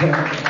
Yeah.